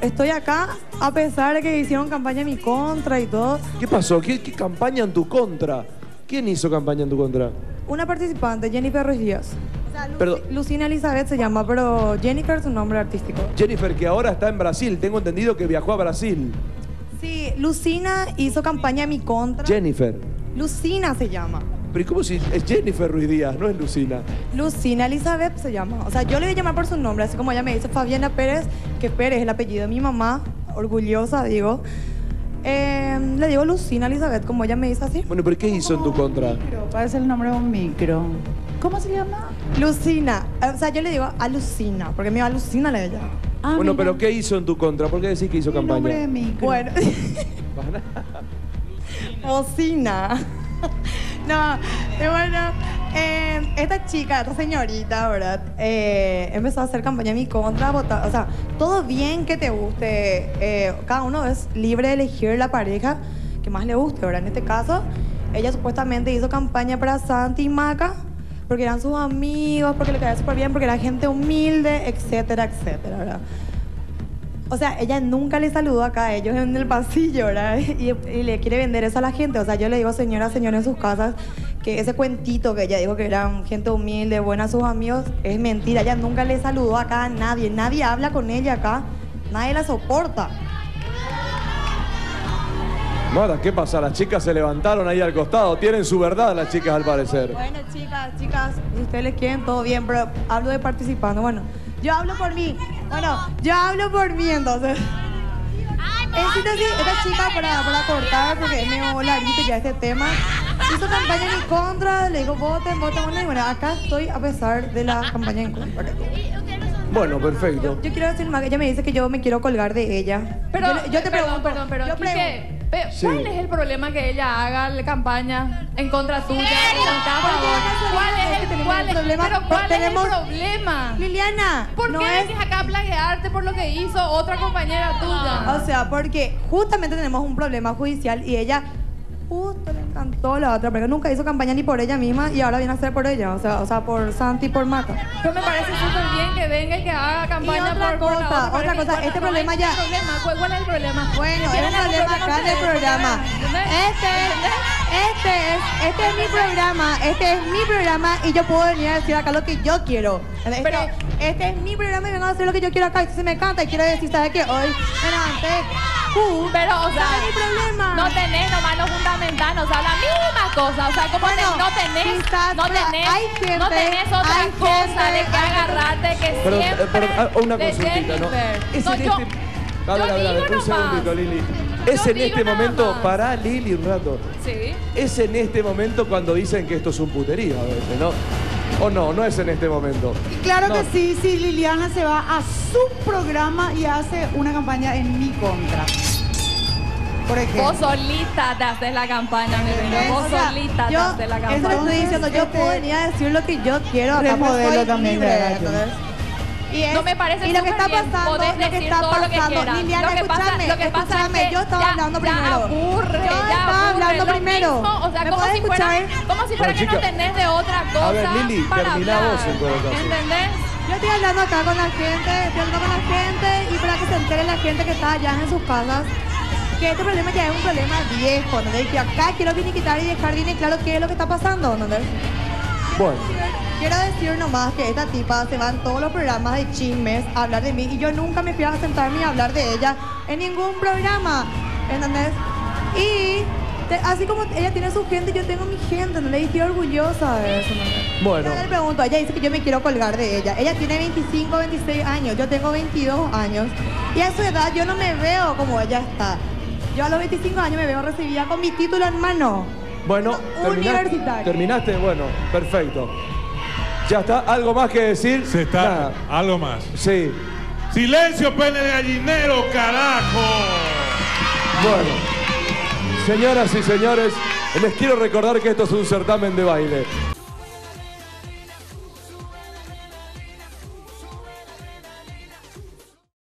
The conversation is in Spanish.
Estoy acá a pesar de que hicieron campaña en mi contra y todo. ¿Qué pasó? ¿Qué, qué campaña en tu contra? ¿Quién hizo campaña en tu contra? Una participante, Jennifer Ruiz Díaz. O sea, Lu- Perdón. Lucina Elizabeth se llama, pero Jennifer es su nombre artístico. Jennifer, que ahora está en Brasil. Tengo entendido que viajó a Brasil. Sí, Lucina hizo campaña en mi contra. Jennifer. Lucina se llama. Pero ¿y cómo si es Jennifer Ruiz Díaz, no es Lucina? Lucina Elizabeth se llama. O sea, yo le voy a llamar por su nombre, así como ella me dice Fabiana Pérez, que Pérez es el apellido de mi mamá, orgullosa, digo. Eh, le digo Lucina Elizabeth, como ella me dice así. Bueno, pero ¿qué hizo en tu contra? Micro, Parece el nombre de un micro. ¿Cómo se llama? Lucina. O sea, yo le digo alucina, porque me alucina la ella. Ah, bueno, mira, pero ¿qué hizo en tu contra? ¿Por qué decís que hizo el nombre de campaña? micro. Bueno. Bocina. No, y bueno, eh, esta chica, esta señorita, ¿verdad? Eh, empezó a hacer campaña en mi contra, votar. O sea, todo bien que te guste. eh, cada uno es libre de elegir la pareja que más le guste, ¿verdad? En este caso, ella supuestamente hizo campaña para Santi y Maca. Porque eran sus amigos, porque le caía súper bien, porque era gente humilde, etcétera, etcétera, ¿verdad? O sea, ella nunca le saludó acá a ellos en el pasillo, ¿verdad? Y, y le quiere vender eso a la gente. O sea, yo le digo, señora, señora, en sus casas, que ese cuentito que ella dijo que eran gente humilde, buena a sus amigos, es mentira. Ella nunca le saludó acá a nadie. Nadie habla con ella acá. Nadie la soporta. Mara, ¿qué pasa? Las chicas se levantaron ahí al costado. Tienen su verdad las chicas al parecer. Bueno, chicas, chicas, si ustedes les quieren, todo bien, pero hablo de participando. Bueno, yo hablo por mí. Bueno, yo hablo por mí, entonces. Esta chica para, para cortar, porque es medio larguito ya este tema, hizo campaña en mi contra, le digo voten, voten, voten, y bueno, acá estoy a pesar de la campaña en contra. Bueno, perfecto. Yo quiero decir más, que ella me dice que yo me quiero colgar de ella. Pero, yo, te perdón, pregunto, perdón, perdón, yo Quique, Sí. ¿cuál es el problema que ella haga la campaña en contra tuya? ¿Cuál es el, cuál es- problema, pero cuál tenemos- es el problema? Liliana, ¿Por no qué es venís acá a plaguearte por lo que hizo otra compañera tuya? O sea, porque justamente tenemos un problema judicial y ella justo le encantó la otra, porque nunca hizo campaña ni por ella misma y ahora viene a hacer por ella, o sea, o sea por Santi y por Maca. Pero me parece súper bien que venga y que haga campaña otra por, por la cosa, otra otra cosa, este no problema ya- Problema. ¿Cuál, es el problema? Bueno, es un problema acá en el programa. Este es, este es, este es mi programa, este es mi programa y yo puedo venir a decir acá lo que yo quiero. Este, Pero- este es mi programa y vengo a hacer lo que yo quiero acá y si me canta y quiero decir, ¿sabes qué? Hoy me levanté, Pero, o sea, ¿cuál es mi problema? no tenés nomás lo fundamental, o sea, la misma cosa, o sea, como Bueno, no tenés, quizás, no tenés, hay gente- no tenés otra hay cosa gente- de que agarrarte que Pero, eh, siempre pero, una de ¿no? Es No, en yo- este... A ver, yo a ver, a ver, digo un segundito, Lili. Es Yo en este momento, más. pará Lili un rato. Sí. Es en este momento cuando dicen que esto es un puterío a veces, ¿no? O no, no es en este momento. Claro No. que sí, sí, Liliana se va a su programa y hace una campaña en mi contra. Por ejemplo. Vos solita te haces la campaña, mi reina. Vos O sea, solita te haces la eso le campaña. estoy diciendo, yo este, puedo venir a decir lo que yo quiero acá, soy también. Y es- No me parece y lo que está bien. pasando, Podés lo que está todo lo que pasando. Liliana, lo que pasa, escúchame, lo que pasa escúchame, es que yo estaba ya, hablando ya primero. aburre, Yo ya estaba aburre, hablando primero. mismo, o sea, ¿Me como si, fuera, escuchar? como si fuera que no tenés de otra cosa a ver, Lili, para hablar. vos en todo caso. ¿Entendés? Yo estoy hablando acá con la gente, estoy hablando con la gente y para que se entere la gente que está allá en sus casas que este problema ya es un problema viejo, ¿no? Que acá quiero quitar y dejar bien claro qué es lo que está pasando, ¿no? Bueno, Quiero decir nomás que esta tipa se va en todos los programas de chismes a hablar de mí y yo nunca me fui a sentarme a hablar de ella en ningún programa, ¿entendés? Y te- así como ella tiene su gente, yo tengo mi gente, ¿no? Y estoy orgullosa de eso, ¿no? bueno. Yo le pregunto, ella dice que yo me quiero colgar de ella. Ella tiene 25, 26 años, yo tengo 22 años. Y a su edad yo no me veo como ella está. Yo a los 25 años me veo recibida con mi título en mano. Bueno, Universitario. terminaste, bueno, perfecto. Ya está, ¿algo más que decir? Se está. Nada. Algo más. Sí, Silencio, pene de gallinero, carajo. bueno. Señoras y señores, les quiero recordar que esto es un certamen de baile.